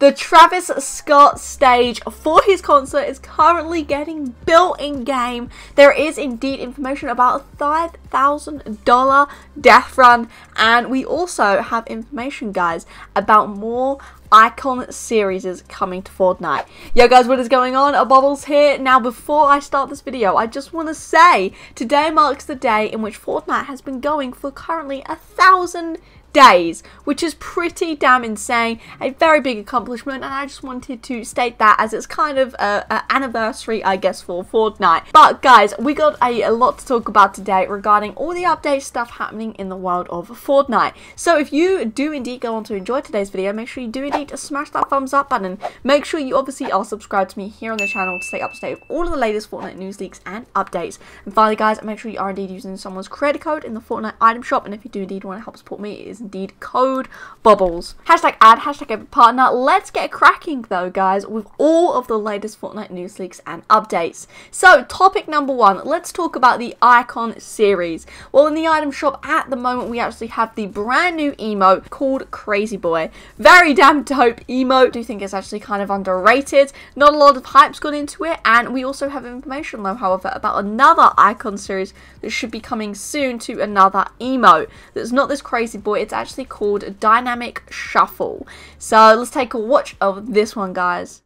The Travis Scott stage for his concert is currently getting built in game. There is indeed information about a $5,000 death run, and we also have information, guys, about more icon series is coming to Fortnite. Yo guys, what is going on? Bobblez here. Now before I start this video, I just want to say today marks the day in which Fortnite has been going for currently a thousand days, which is pretty damn insane. A very big accomplishment, and I just wanted to state that as it's kind of uh, an anniversary, I guess, for Fortnite. But guys, we got a, a lot to talk about today regarding all the update stuff happening in the world of Fortnite. So if you do indeed go on to enjoy today's video, make sure you do indeed smash that thumbs up button. Make sure you obviously are subscribed to me here on the channel to stay up to date with all of the latest Fortnite news leaks and updates. And finally, guys, make sure you are indeed using someone's credit code in the Fortnite item shop. And if you do indeed want to help support me, it is indeed code bobblez. Hashtag ad, hashtag partner. Let's get cracking though, guys, with all of the latest Fortnite news leaks and updates. So, topic number one, let's talk about the Icon series. Well, in the item shop at the moment, we actually have the brand new emote called Crazy Boy. Very damn dope emote. Do think it's actually kind of underrated. Not a lot of hype's gone into it, and we also have information though, however, about another Icon series that should be coming soon to another emote. That's not this Crazy Boy. It's actually called a Dynamic Shuffle. So let's take a watch of this one, guys.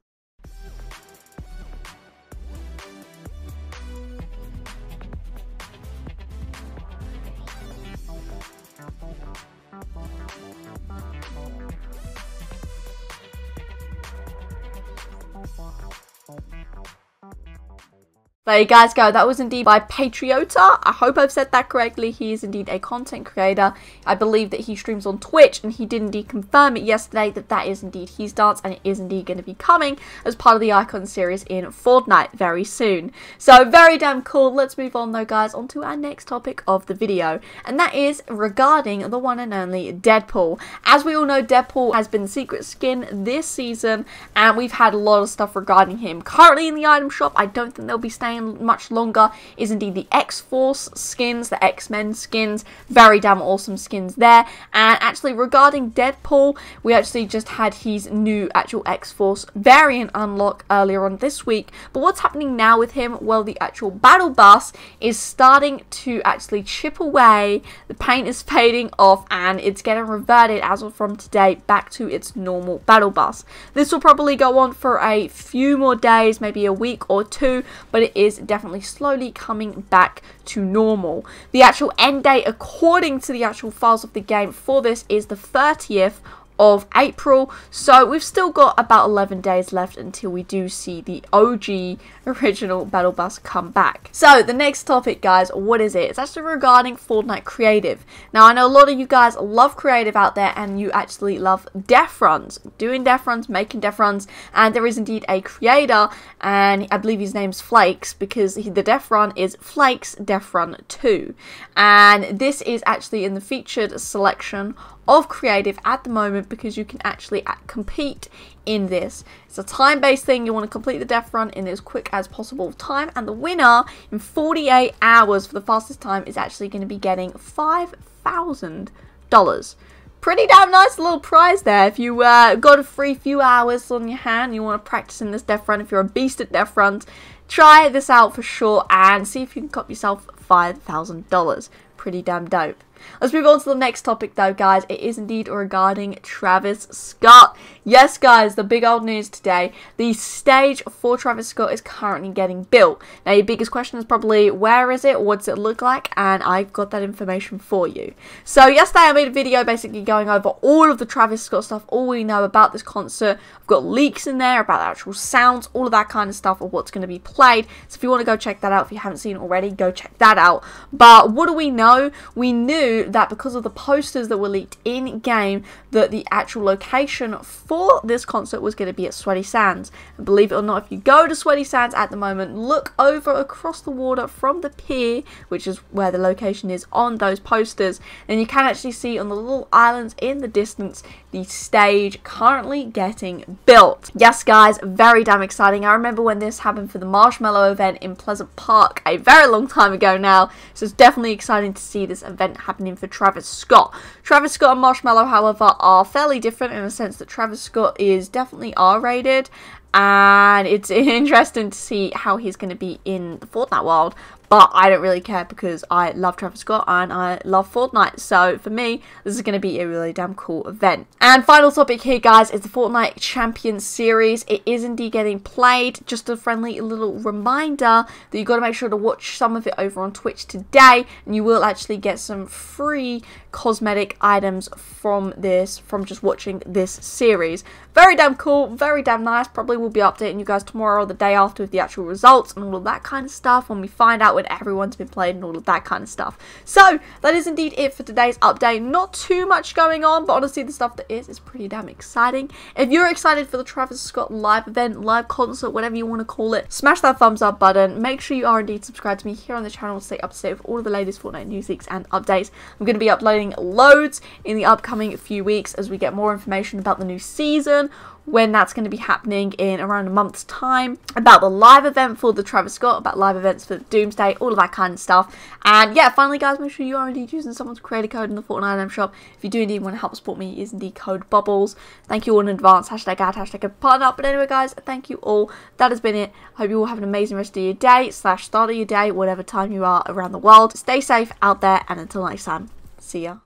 There you guys go. That was indeed by Patriota. I hope I've said that correctly. He is indeed a content creator. I believe that he streams on Twitch and he did indeed confirm it yesterday that that is indeed his dance and it is indeed going to be coming as part of the Icon series in Fortnite very soon. So very damn cool. Let's move on though guys onto our next topic of the video and that is regarding the one and only Deadpool. As we all know Deadpool has been secret skin this season and we've had a lot of stuff regarding him. Currently in the item shop I don't think they'll be staying much longer is indeed the X-Force skins, the X-Men skins. Very damn awesome skins there. And actually regarding Deadpool, we actually just had his new actual X-Force variant unlock earlier on this week. But what's happening now with him? Well, the actual battle bus is starting to actually chip away. The paint is fading off and it's getting reverted as of from today back to its normal battle bus. This will probably go on for a few more days, maybe a week or two, but it is is definitely slowly coming back to normal. The actual end date, according to the actual files of the game for this, is the 30th of April. So we've still got about 11 days left until we do see the OG original Battle Bus come back. So the next topic, guys, what is it? It's actually regarding Fortnite Creative. Now I know a lot of you guys love creative out there and you actually love death runs, doing death runs, making death runs, and there is indeed a creator and I believe his name's Flakes because he, the death run is Flakes Death Run 2. And this is actually in the featured selection of creative at the moment because you can actually compete in this. It's a time-based thing. You want to complete the death run in as quick as possible time and the winner in 48 hours for the fastest time is actually going to be getting $5,000. Pretty damn nice little prize there. If you uh, got a free few hours on your hand, you want to practice in this death run, if you're a beast at death runs, try this out for sure and see if you can cop yourself $5,000. Pretty damn dope. Let's move on to the next topic though, guys. It is indeed regarding Travis Scott. Yes, guys, the big old news today. The stage for Travis Scott is currently getting built. Now, your biggest question is probably, where is it? What does it look like? And I've got that information for you. So, yesterday I made a video basically going over all of the Travis Scott stuff, all we know about this concert. I've got leaks in there about the actual sounds, all of that kind of stuff of what's going to be played. So, if you want to go check that out, if you haven't seen it already, go check that out. But what do we know? We knew that because of the posters that were leaked in game, that the actual location for this concert was going to be at Sweaty Sands. And believe it or not, if you go to Sweaty Sands at the moment, look over across the water from the pier, which is where the location is on those posters, and you can actually see on the little islands in the distance the stage currently getting built. Yes, guys, very damn exciting. I remember when this happened for the Marshmello event in Pleasant Park a very long time ago now, so it's definitely exciting to see this event happen happening for Travis Scott. Travis Scott and Marshmello, however, are fairly different in the sense that Travis Scott is definitely R rated and it's interesting to see how he's going to be in the Fortnite world. But I don't really care because I love Travis Scott and I love Fortnite. So for me, this is going to be a really damn cool event. And final topic here, guys, is the Fortnite Champion Series. It is indeed getting played. Just a friendly little reminder that you've got to make sure to watch some of it over on Twitch today. And you will actually get some free cosmetic items from this, from just watching this series. Very damn cool, very damn nice. Probably will be updating you guys tomorrow or the day after with the actual results and all of that kind of stuff when we find out when everyone's been playing and all of that kind of stuff. So, that is indeed it for today's update. Not too much going on, but honestly, the stuff that is is pretty damn exciting. If you're excited for the Travis Scott live event, live concert, whatever you want to call it, smash that thumbs up button. Make sure you are indeed subscribed to me here on the channel to stay up to date with all of the latest Fortnite news leaks and updates. I'm going to be uploading loads in the upcoming few weeks as we get more information about the new season, when that's going to be happening in around a month's time, about the live event for the Travis Scott, about live events for Doomsday, all of that kind of stuff. And yeah, finally, guys, make sure you are indeed using someone's creator code in the Fortnite item shop. If you do indeed want to help support me, is indeed code BOBBLEZ. Thank you all in advance. Hashtag ad, hashtag partner. But anyway, guys, thank you all. That has been it. I Hope you all have an amazing rest of your day, slash start of your day, whatever time you are around the world. Stay safe out there, and until next time, see ya.